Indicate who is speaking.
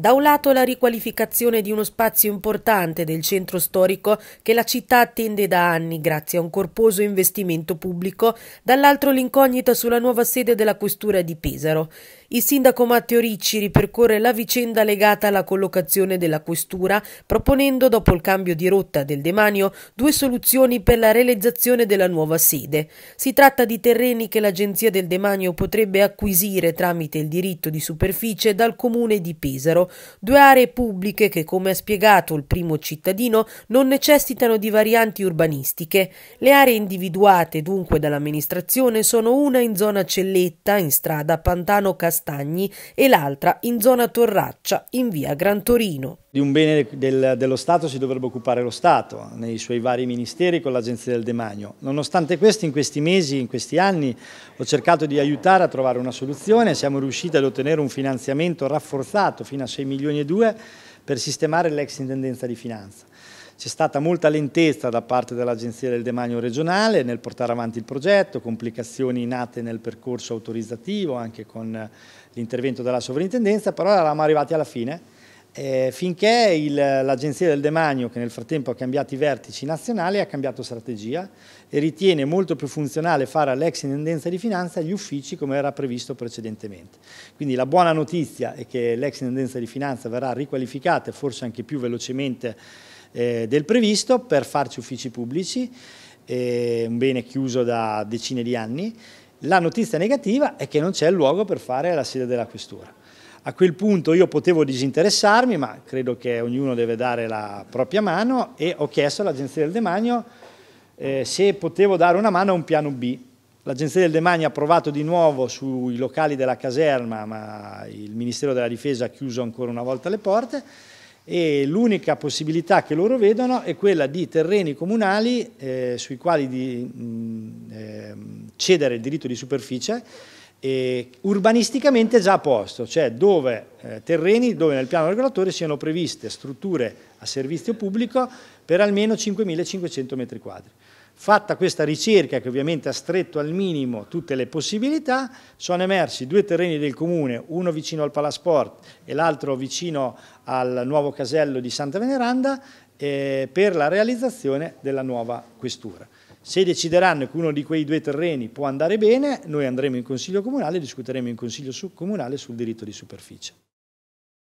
Speaker 1: Da un lato la riqualificazione di uno spazio importante del centro storico che la città attende da anni grazie a un corposo investimento pubblico, dall'altro l'incognita sulla nuova sede della questura di Pesaro. Il sindaco Matteo Ricci ripercorre la vicenda legata alla collocazione della questura, proponendo, dopo il cambio di rotta del demanio, due soluzioni per la realizzazione della nuova sede. Si tratta di terreni che l'Agenzia del Demanio potrebbe acquisire tramite il diritto di superficie dal comune di Pesaro due aree pubbliche che, come ha spiegato il primo cittadino, non necessitano di varianti urbanistiche. Le aree individuate dunque dall'amministrazione sono una in zona Celletta, in strada Pantano Castagni, e l'altra in zona Torraccia, in via Gran Torino.
Speaker 2: Di un bene del, dello Stato si dovrebbe occupare lo Stato, nei suoi vari ministeri con l'Agenzia del Demanio. Nonostante questo, in questi mesi, in questi anni, ho cercato di aiutare a trovare una soluzione, siamo riusciti ad ottenere un finanziamento rafforzato fino a 6 milioni e 2 per sistemare l'ex intendenza di finanza. C'è stata molta lentezza da parte dell'Agenzia del Demanio regionale nel portare avanti il progetto, complicazioni nate nel percorso autorizzativo, anche con l'intervento della sovrintendenza, però eravamo arrivati alla fine eh, finché l'Agenzia del Demanio, che nel frattempo ha cambiato i vertici nazionali, ha cambiato strategia e ritiene molto più funzionale fare all'ex intendenza di finanza gli uffici come era previsto precedentemente. Quindi la buona notizia è che l'ex intendenza di finanza verrà riqualificata e forse anche più velocemente eh, del previsto per farci uffici pubblici, eh, un bene chiuso da decine di anni. La notizia negativa è che non c'è luogo per fare la sede della questura. A quel punto io potevo disinteressarmi, ma credo che ognuno deve dare la propria mano e ho chiesto all'Agenzia del Demanio eh, se potevo dare una mano a un piano B. L'Agenzia del Demanio ha provato di nuovo sui locali della caserma, ma il Ministero della Difesa ha chiuso ancora una volta le porte e l'unica possibilità che loro vedono è quella di terreni comunali eh, sui quali di, mh, eh, cedere il diritto di superficie e urbanisticamente già a posto, cioè dove eh, terreni dove nel piano regolatore siano previste strutture a servizio pubblico per almeno 5.500 metri quadri. Fatta questa ricerca che ovviamente ha stretto al minimo tutte le possibilità, sono emersi due terreni del comune, uno vicino al Palasport e l'altro vicino al nuovo casello di Santa Veneranda, eh, per la realizzazione della nuova questura. Se decideranno che uno di quei due terreni può andare bene, noi andremo in Consiglio Comunale e discuteremo in Consiglio Comunale sul diritto di superficie.